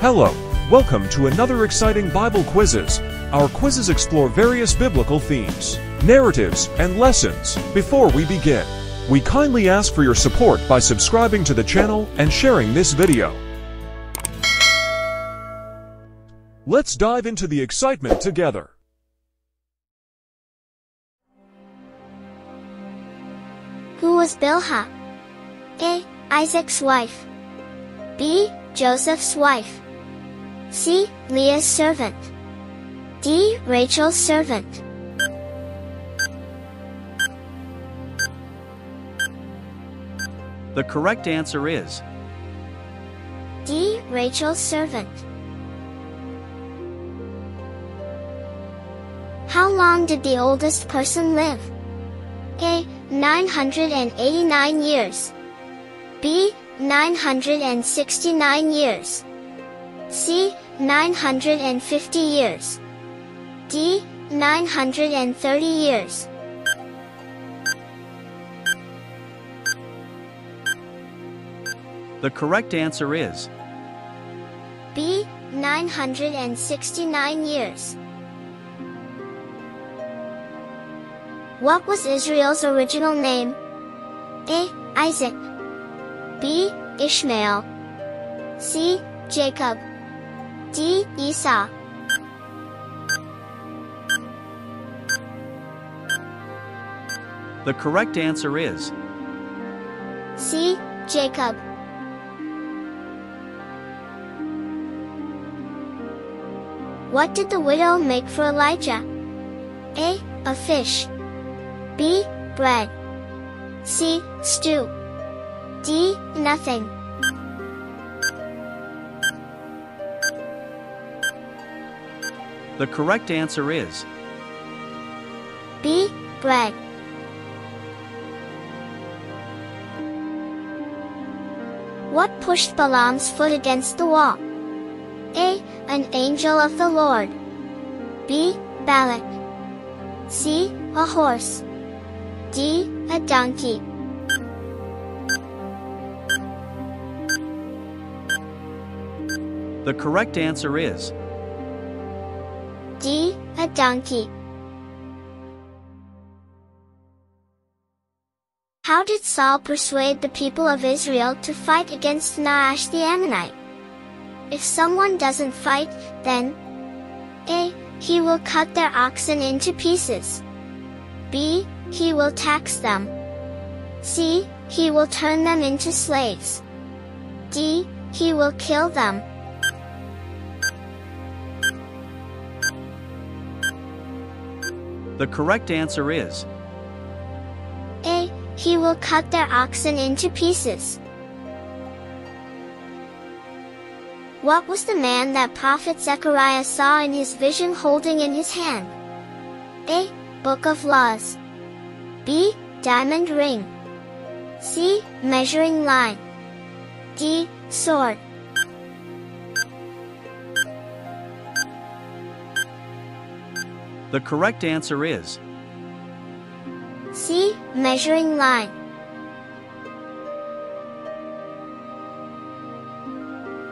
Hello, welcome to another exciting Bible quizzes. Our quizzes explore various biblical themes, narratives, and lessons. Before we begin, we kindly ask for your support by subscribing to the channel and sharing this video. Let's dive into the excitement together. Who was Bilhah? A. Isaac's wife. B. Joseph's wife. C. Leah's servant. D. Rachel's servant. The correct answer is D. Rachel's servant. How long did the oldest person live? A. 989 years. B. 969 years. C. 950 years. D. 930 years. the correct answer is B. 969 years. What was Israel's original name? A. Isaac. B. Ishmael. C. Jacob. D. Esau. the correct answer is C. Jacob. What did the widow make for Elijah? A. A fish. B. Bread. C. Stew. D. Nothing. The correct answer is B. Bread. What pushed Balaam's foot against the wall? A. An angel of the Lord. B. Balak. C. A horse. D. A donkey. the correct answer is D. A donkey. How did Saul persuade the people of Israel to fight against Nahash the Ammonite? If someone doesn't fight, then A. He will cut their oxen into pieces. B. He will tax them. C. He will turn them into slaves. D. He will kill them. The correct answer is A. He will cut their oxen into pieces. What was the man that prophet Zechariah saw in his vision holding in his hand? A. Book of Laws. B. Diamond ring. C. Measuring line. D. Sword. The correct answer is C. Measuring line.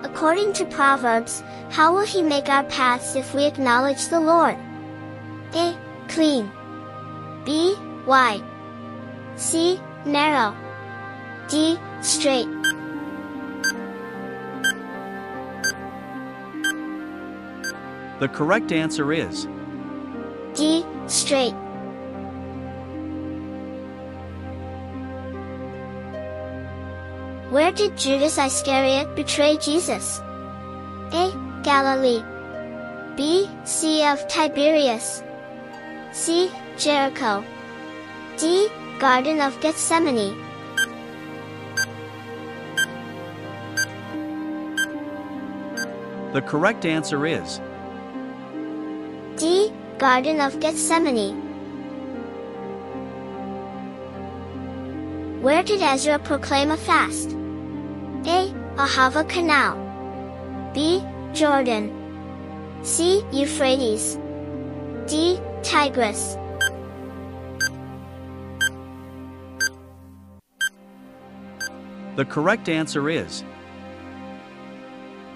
According to Proverbs, how will he make our paths if we acknowledge the Lord? A. Clean. B. Wide. C. Narrow. D. Straight. the correct answer is D. Straight. Where did Judas Iscariot betray Jesus? A. Galilee. B. Sea of Tiberias. C. Jericho. D. Garden of Gethsemane. the correct answer is. Garden of Gethsemane. Where did Ezra proclaim a fast? A. Ahava Canal. B. Jordan. C. Euphrates. D. Tigris. the correct answer is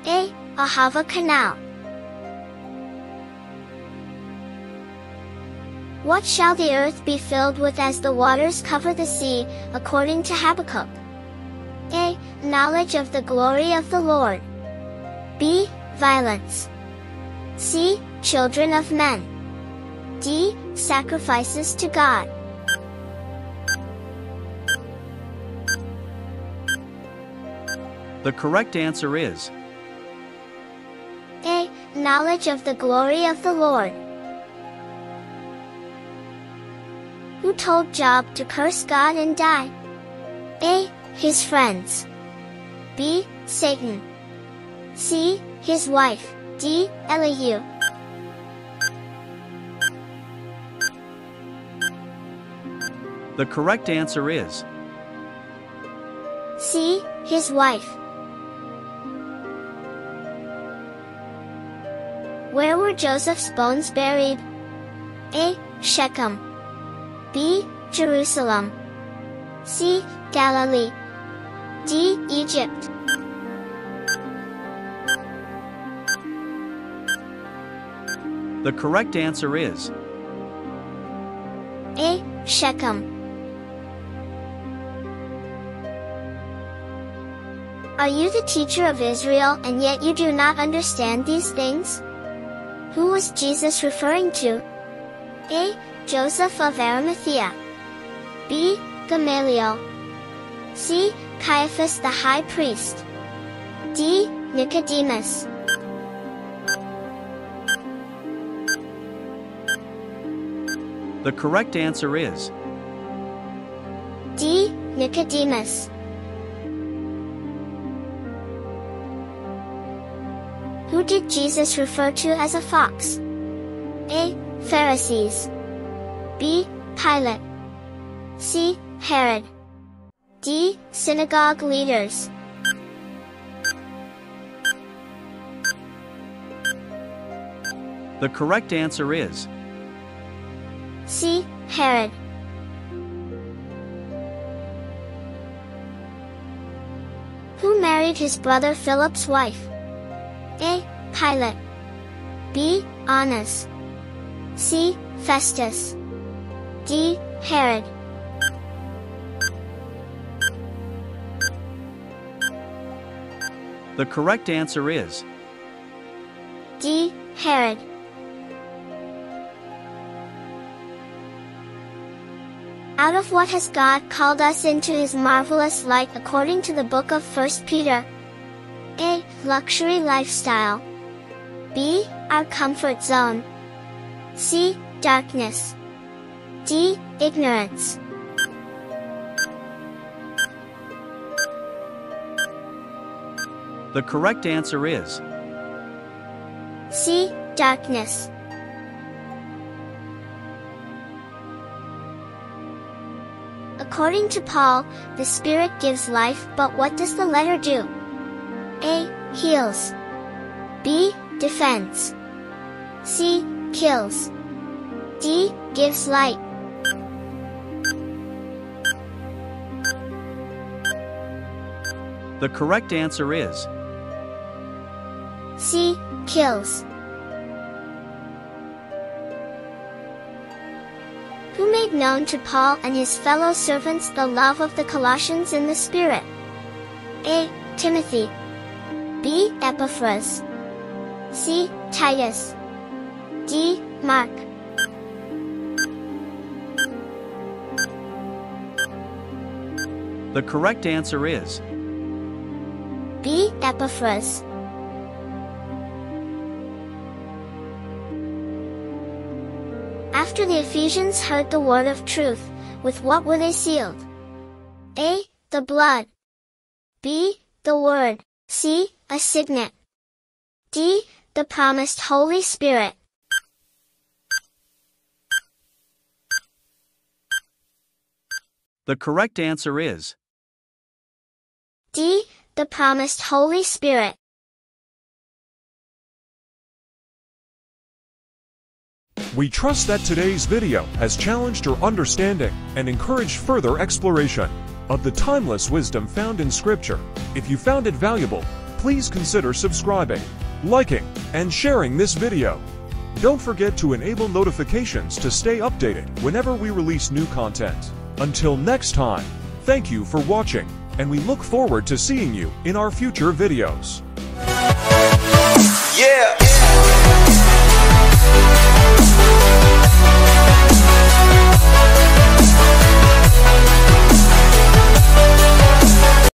A. Ahava Canal. What shall the earth be filled with as the waters cover the sea, according to Habakkuk? A. Knowledge of the glory of the Lord. B. Violence. C. Children of men. D. Sacrifices to God. The correct answer is A. Knowledge of the glory of the Lord. Who told Job to curse God and die? A. His friends. B. Satan. C. His wife. D. Elihu. the correct answer is C. His wife. Where were Joseph's bones buried? A. Shechem. B. Jerusalem. C. Galilee. D. Egypt. the correct answer is A. Shechem. Are you the teacher of Israel and yet you do not understand these things? Who was Jesus referring to? A. Joseph of Arimathea. B. Gamaliel. C. Caiaphas the high priest. D. Nicodemus. the correct answer is D. Nicodemus. Who did Jesus refer to as a fox? A. Pharisees. B. Pilate. C. Herod. D. Synagogue leaders. the correct answer is C. Herod. Who married his brother Philip's wife? A. Pilate. B. Annas. C. Festus. D. Herod. the correct answer is D. Herod. Out of what has God called us into his marvelous light according to the book of 1 Peter? A. Luxury lifestyle. B. Our comfort zone. C. Darkness. D. Ignorance. the correct answer is C. Darkness. According to Paul, the Spirit gives life, but what does the letter do? A. Heals. B. Defends. C. Kills. D. Gives light. The correct answer is C. Kills. Who made known to Paul and his fellow servants the love of the Colossians in the Spirit? A. Timothy. B. Epaphras. C. Titus. D. Mark. the correct answer is. Epaphras. After the Ephesians heard the word of truth, with what were they sealed? A. The blood. B. The word. C. A signet. D. The promised Holy Spirit. the correct answer is D the promised Holy Spirit. We trust that today's video has challenged your understanding and encouraged further exploration of the timeless wisdom found in Scripture. If you found it valuable, please consider subscribing, liking, and sharing this video. Don't forget to enable notifications to stay updated whenever we release new content. Until next time, thank you for watching and we look forward to seeing you in our future videos. Yeah!